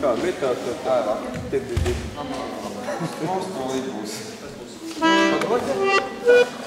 Kā, mitāt to tā? Ārā. Tip, tip, tip. Mums tūlīt būs. Pagodzi?